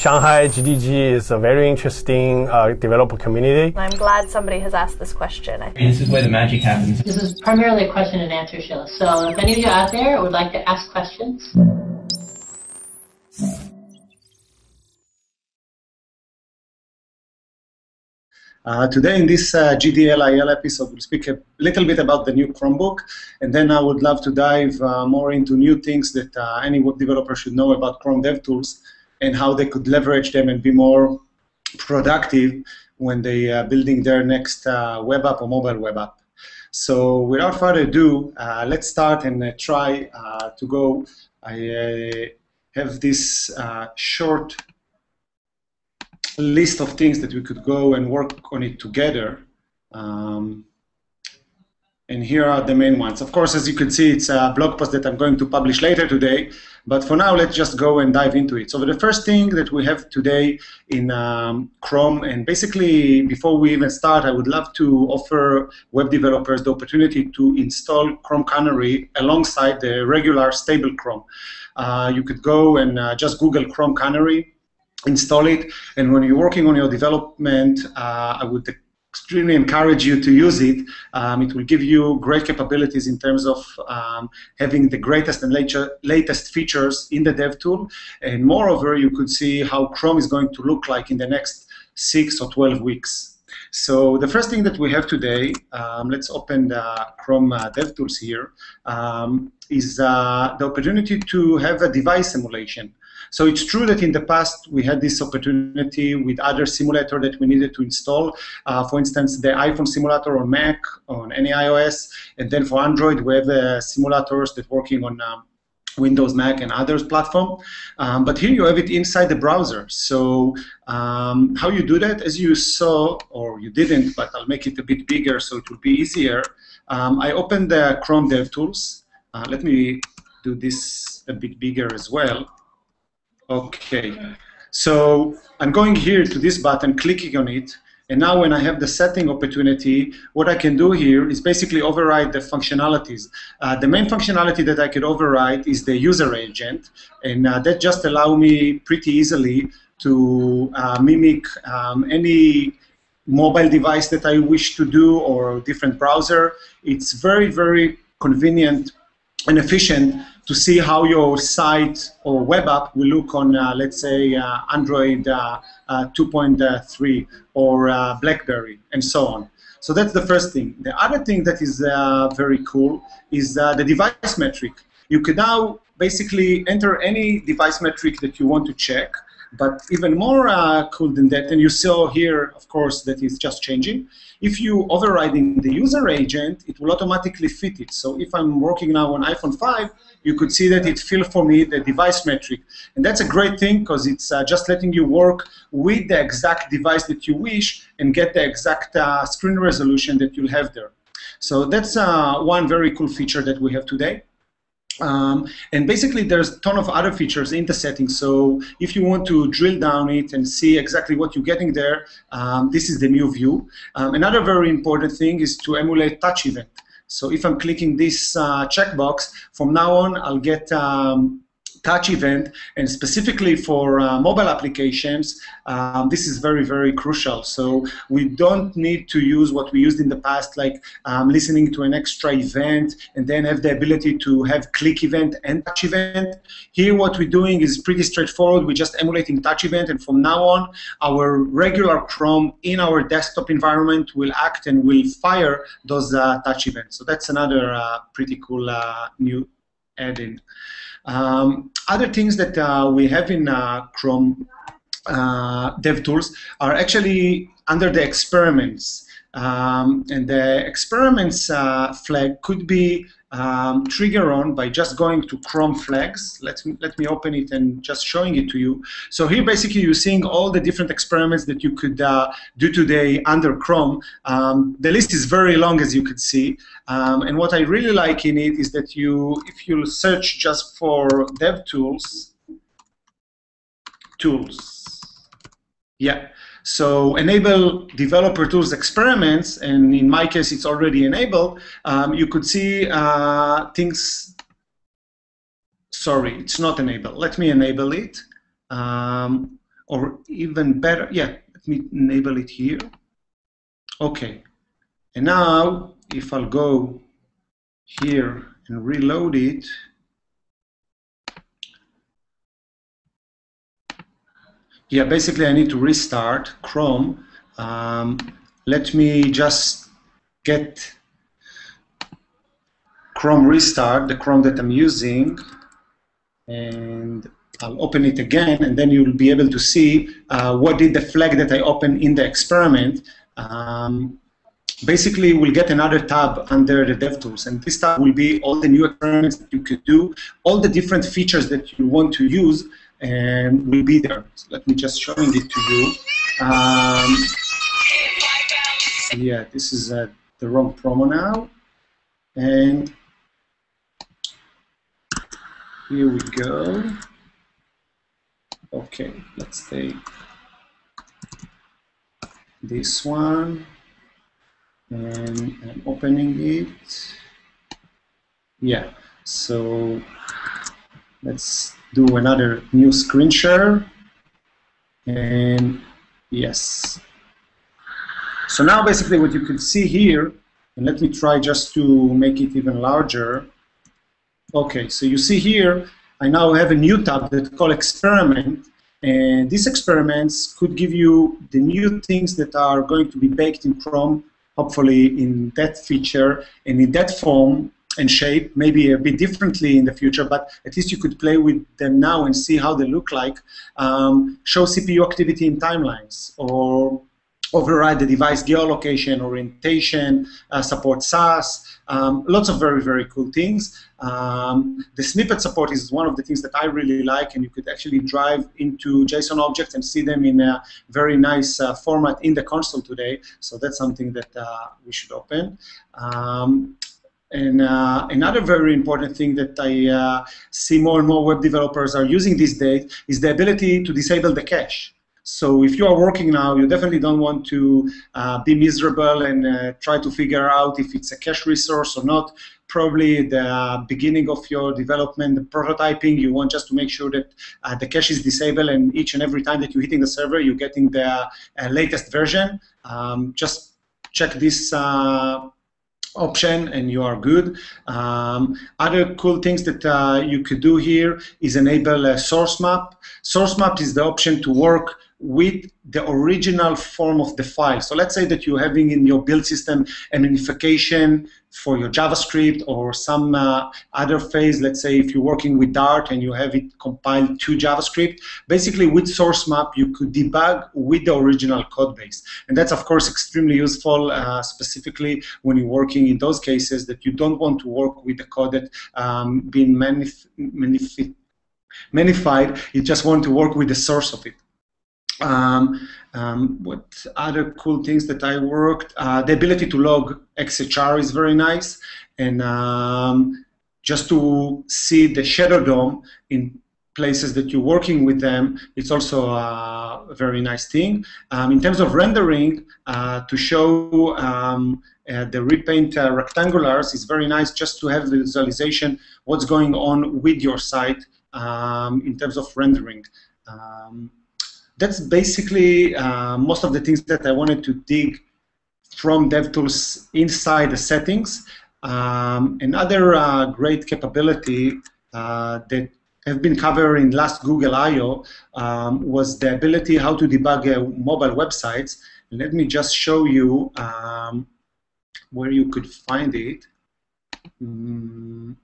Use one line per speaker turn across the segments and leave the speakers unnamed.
Shanghai GDG is a very interesting uh, developer community.
I'm glad somebody has asked this question.
This is where the magic happens.
This is primarily a question and answer show. So if any of you out there would like to ask questions,
Uh, today in this uh, GDLIL episode, we'll speak a little bit about the new Chromebook, and then I would love to dive uh, more into new things that uh, any web developer should know about Chrome DevTools and how they could leverage them and be more productive when they are building their next uh, web app or mobile web app. So without further ado, uh, let's start and try to go. I have this short list of things that we could go and work on it together. Um, and here are the main ones. Of course, as you can see, it's a blog post that I'm going to publish later today. But for now, let's just go and dive into it. So the first thing that we have today in um, Chrome, and basically before we even start, I would love to offer web developers the opportunity to install Chrome Canary alongside the regular stable Chrome. Uh, you could go and uh, just Google Chrome Canary install it. And when you're working on your development, uh, I would extremely encourage you to use it. Um, it will give you great capabilities in terms of um, having the greatest and later, latest features in the dev tool. And moreover, you could see how Chrome is going to look like in the next six or 12 weeks. So the first thing that we have today, um, let's open the Chrome uh, DevTools here, um, is uh, the opportunity to have a device simulation. So it's true that in the past we had this opportunity with other simulator that we needed to install. Uh, for instance, the iPhone simulator on Mac, on any iOS, and then for Android we have uh, simulators that working on um, Windows, Mac, and others platform. Um, but here you have it inside the browser. So um, how you do that, as you saw, or you didn't, but I'll make it a bit bigger so it will be easier. Um, I opened the Chrome DevTools. Uh, let me do this a bit bigger as well. Okay. So I'm going here to this button, clicking on it, and now when I have the setting opportunity, what I can do here is basically override the functionalities. Uh, the main functionality that I could override is the user agent, and uh, that just allow me pretty easily to uh, mimic um, any mobile device that I wish to do or different browser. It's very, very convenient and efficient to see how your site or web app will look on, uh, let's say, uh, Android uh, uh 2.3 or uh, BlackBerry, and so on. So that's the first thing. The other thing that is very cool is the device metric. You can now basically enter any device metric that you want to check, but even more uh, cool than that, and you saw here, of course, that it's just changing. If you overriding the user agent, it will automatically fit it. So if I'm working now on iPhone 5, you could see that it fill for me the device metric. And that's a great thing because it's uh, just letting you work with the exact device that you wish and get the exact uh, screen resolution that you'll have there. So that's uh, one very cool feature that we have today. Um, and basically, there's a ton of other features in the settings. So if you want to drill down it and see exactly what you're getting there, um, this is the new view. Um, another very important thing is to emulate touch event. So if I'm clicking this uh, checkbox, from now on, I'll get um, touch event, and specifically for uh, mobile applications, um, this is very, very crucial. So we don't need to use what we used in the past, like um, listening to an extra event and then have the ability to have click event and touch event. Here, what we're doing is pretty straightforward. We're just emulating touch event, and from now on, our regular Chrome in our desktop environment will act and will fire those uh, touch events. So that's another uh, pretty cool uh, new add-in. Um, other things that uh, we have in uh, Chrome uh, DevTools are actually under the experiments. Um, and the experiments uh, flag could be um, trigger on by just going to Chrome flags. Let me, let me open it and just showing it to you. So here basically you're seeing all the different experiments that you could uh, do today under Chrome. Um, the list is very long as you could see. Um, and what I really like in it is that you, if you search just for DevTools, tools, yeah, so enable developer tools experiments, and in my case it's already enabled, um, you could see uh, things, sorry, it's not enabled. Let me enable it. Um, or even better, yeah, let me enable it here. Okay, and now if I'll go here and reload it, yeah, basically I need to restart Chrome. Um, let me just get Chrome restart, the Chrome that I'm using, and I'll open it again, and then you'll be able to see uh, what did the flag that I opened in the experiment. Um, basically, we'll get another tab under the DevTools, and this tab will be all the new experiments that you could do, all the different features that you want to use, and will be there. So let me just show it to you. Um, yeah, this is uh, the wrong promo now. And here we go. Okay, let's take this one and I'm opening it. Yeah, so let's do another new screen share. And yes. So now basically what you can see here, and let me try just to make it even larger. Okay, so you see here, I now have a new tab that called experiment. And these experiments could give you the new things that are going to be baked in Chrome, hopefully in that feature and in that form and shape, maybe a bit differently in the future, but at least you could play with them now and see how they look like. Um, show CPU activity in timelines, or override the device geolocation, orientation, uh, support Sass, um, lots of very, very cool things. Um, the snippet support is one of the things that I really like, and you could actually drive into JSON objects and see them in a very nice uh, format in the console today. So that's something that uh, we should open. Um, and uh, another very important thing that I uh, see more and more web developers are using these days is the ability to disable the cache. So if you are working now, you definitely don't want to uh, be miserable and uh, try to figure out if it's a cache resource or not. Probably the beginning of your development, the prototyping, you want just to make sure that uh, the cache is disabled and each and every time that you're hitting the server, you're getting the uh, latest version. Um, just check this option and you are good. Um, other cool things that uh, you could do here is enable a source map. Source map is the option to work with the original form of the file. So let's say that you're having in your build system a minification for your JavaScript or some uh, other phase. Let's say if you're working with Dart and you have it compiled to JavaScript, basically with source map you could debug with the original code base. And that's of course extremely useful, uh, specifically when you're working in those cases that you don't want to work with the code that um, been manif- manified. You just want to work with the source of it. Um, um, what other cool things that I worked? Uh, the ability to log XHR is very nice, and um, just to see the Shadow DOM in places that you're working with them, it's also a very nice thing. Um, in terms of rendering, uh, to show um, uh, the repaint uh, rectangulars is very nice just to have the visualization what's going on with your site um, in terms of rendering. Um, that's basically uh, most of the things that I wanted to dig from DevTools inside the settings. Um, another uh, great capability uh, that have been covered in last Google I/O Um, was the ability how to debug uh, mobile websites. Let me just show you um, where you could find it. Mm.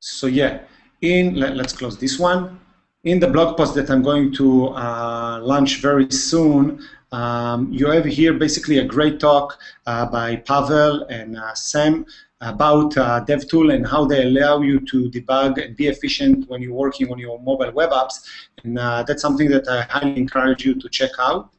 So yeah, in let, us close this one in the blog post that I'm going to uh, launch very soon, um, you have here basically a great talk uh, by Pavel and uh, Sam about uh, DevTool and how they allow you to debug and be efficient when you're working on your mobile web apps. And uh, that's something that I highly encourage you to check out.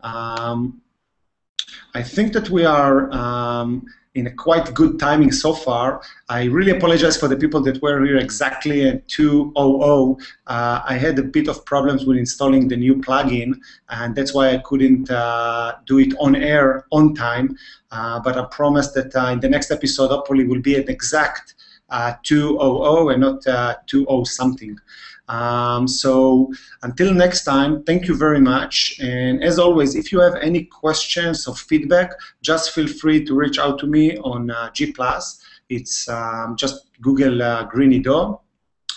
Um, I think that we are um, in a quite good timing so far. I really apologize for the people that were here exactly at 2.00. Uh, I had a bit of problems with installing the new plugin, and that's why I couldn't uh, do it on air on time. Uh, but I promise that uh, in the next episode, hopefully, will be an exact uh, 2.00 and not uh, 2.0 something. Um, so until next time, thank you very much. And as always, if you have any questions or feedback, just feel free to reach out to me on uh, G+. It's um, just Google uh, Greenido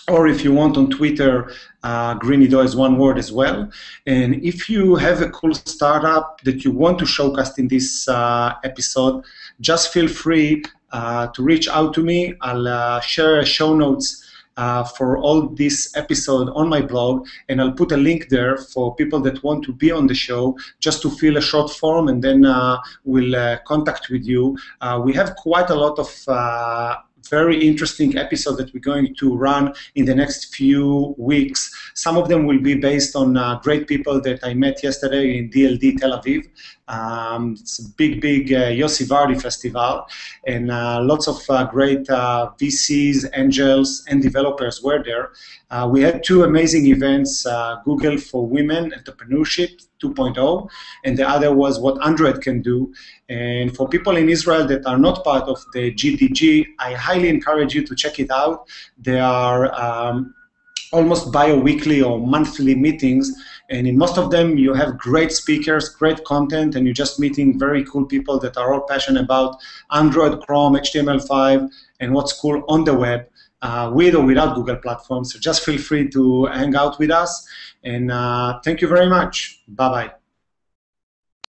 or if you want on Twitter, uh, Greenido is one word as well. And if you have a cool startup that you want to showcase in this uh, episode, just feel free uh, to reach out to me. I'll uh, share show notes uh, for all this episode on my blog, and I'll put a link there for people that want to be on the show just to fill a short form, and then uh, we'll uh, contact with you. Uh, we have quite a lot of uh, very interesting episodes that we're going to run in the next few weeks. Some of them will be based on uh, great people that I met yesterday in DLD Tel Aviv. Um, it's a big, big uh, Yossi Vardi festival, and uh, lots of uh, great uh, VCs, angels, and developers were there. Uh, we had two amazing events uh, Google for Women Entrepreneurship 2.0, and the other was what Android can do. And for people in Israel that are not part of the GDG, I highly encourage you to check it out. They are um, almost bi-weekly or monthly meetings and in most of them you have great speakers great content and you're just meeting very cool people that are all passionate about android chrome html5 and what's cool on the web uh, with or without google platforms. So just feel free to hang out with us and uh, thank you very much. Bye bye